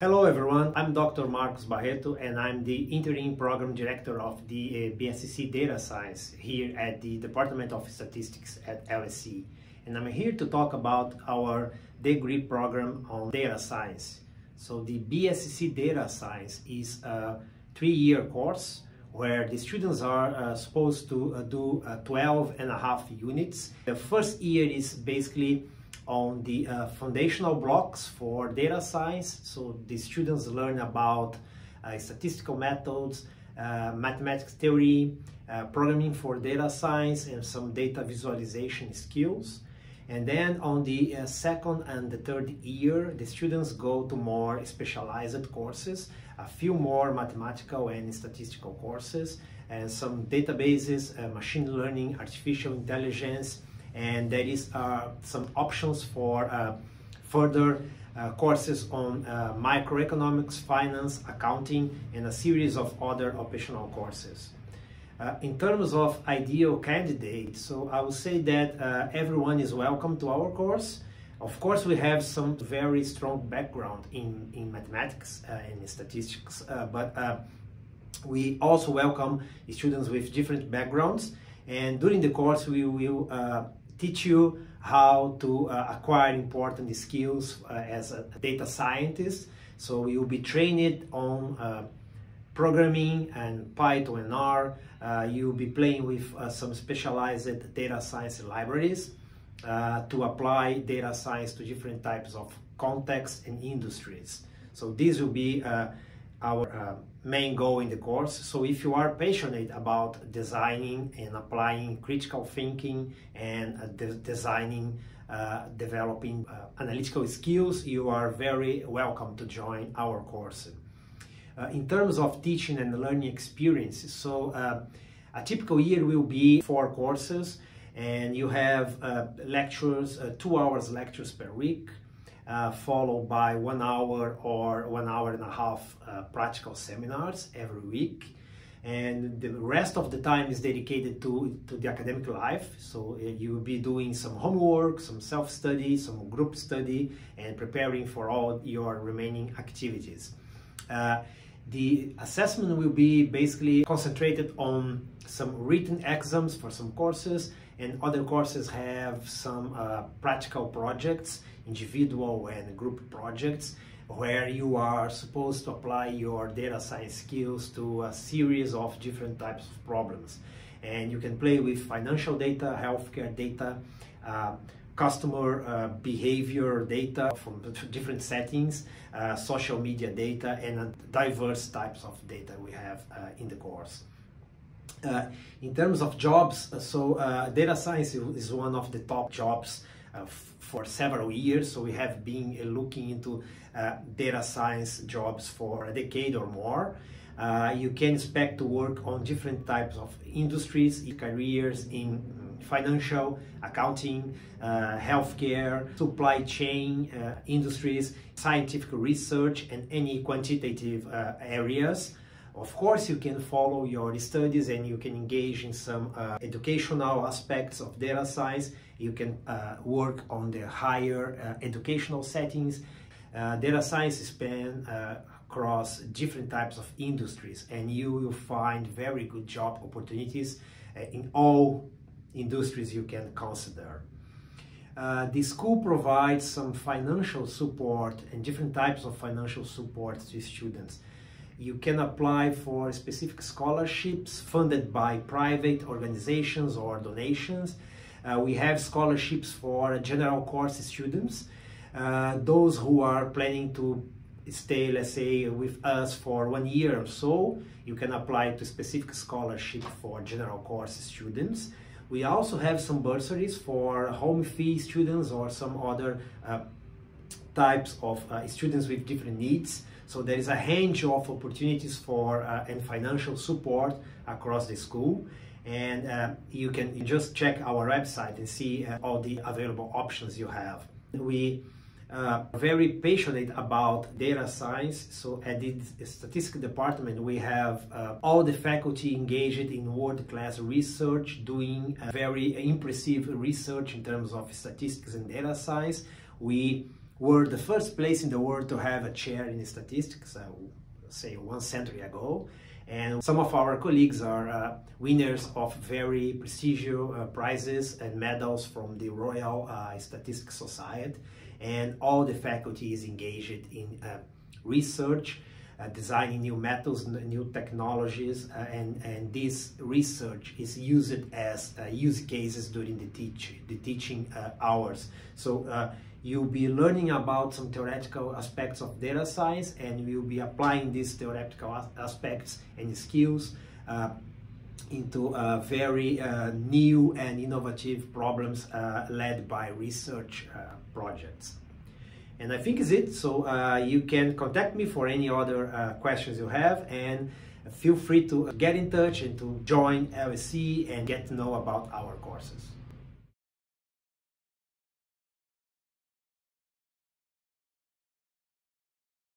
Hello everyone, I'm Dr. Marcos Barreto and I'm the Interim Program Director of the uh, BSc Data Science here at the Department of Statistics at LSE. And I'm here to talk about our degree program on data science. So the BSc Data Science is a three-year course where the students are uh, supposed to uh, do uh, 12 and a half units. The first year is basically on the uh, foundational blocks for data science. So the students learn about uh, statistical methods, uh, mathematics theory, uh, programming for data science, and some data visualization skills. And then on the uh, second and the third year, the students go to more specialized courses, a few more mathematical and statistical courses, and some databases, uh, machine learning, artificial intelligence, and there is uh, some options for uh, further uh, courses on uh, microeconomics, finance, accounting, and a series of other optional courses. Uh, in terms of ideal candidates, so I would say that uh, everyone is welcome to our course. Of course, we have some very strong background in, in mathematics and in statistics, but we also welcome students with different backgrounds and during the course we will uh, teach you how to uh, acquire important skills uh, as a data scientist. So you'll be trained on uh, programming and Python and R. Uh, you'll be playing with uh, some specialized data science libraries uh, to apply data science to different types of contexts and industries. So this will be our uh, main goal in the course. So if you are passionate about designing and applying critical thinking and uh, de designing, uh, developing uh, analytical skills, you are very welcome to join our course. Uh, in terms of teaching and learning experiences, so uh, a typical year will be four courses and you have lectures, two hours lectures per week, uh, followed by one hour or one hour and a half uh, practical seminars every week. And the rest of the time is dedicated to, to the academic life. So uh, you will be doing some homework, some self-study, some group study, and preparing for all your remaining activities. Uh, the assessment will be basically concentrated on some written exams for some courses and other courses have some uh, practical projects, individual and group projects, where you are supposed to apply your data science skills to a series of different types of problems. And you can play with financial data, healthcare data, uh, customer uh, behavior data from different settings, uh, social media data, and diverse types of data we have uh, in the course. Uh, in terms of jobs, uh, so uh, data science is one of the top jobs uh, for several years. So we have been uh, looking into uh, data science jobs for a decade or more. you can expect to work on different types of industries, careers in financial, accounting, healthcare, supply chain industries, scientific research, and any quantitative areas. Of course, you can follow your studies and you can engage in some uh, educational aspects of data science. You can uh, work on the higher uh, educational settings. Uh, data science span uh, across different types of industries and you will find very good job opportunities uh, in all industries you can consider. Uh, the school provides some financial support and different types of financial support to students. You can apply for specific scholarships funded by private organizations or donations. Uh, we have scholarships for general course students, uh, those who are planning to stay, let's say, with us for one year or so, you can apply to specific scholarship for general course students. We also have some bursaries for home fee students or some other uh, types of uh, students with different needs. So there is a range of opportunities for uh, and financial support across the school. And uh, you can just check our website and see uh, all the available options you have. We uh, very passionate about data science. So at the statistics department, we have uh, all the faculty engaged in world-class research, doing very impressive research in terms of statistics and data science. We were the first place in the world to have a chair in statistics, uh, say one century ago. And some of our colleagues are uh, winners of very prestigious uh, prizes and medals from the Royal uh, Statistics Society. And all the faculty is engaged in uh, research, uh, designing new methods, new technologies, uh, and, and this research is used as use cases during the, teach, the teaching hours. So you'll be learning about some theoretical aspects of data science and you'll be applying these theoretical aspects and skills uh, into uh, very uh, new and innovative problems uh, led by research uh, projects. And I think is it. So uh, you can contact me for any other questions you have and feel free to get in touch and to join LSE and get to know about our courses.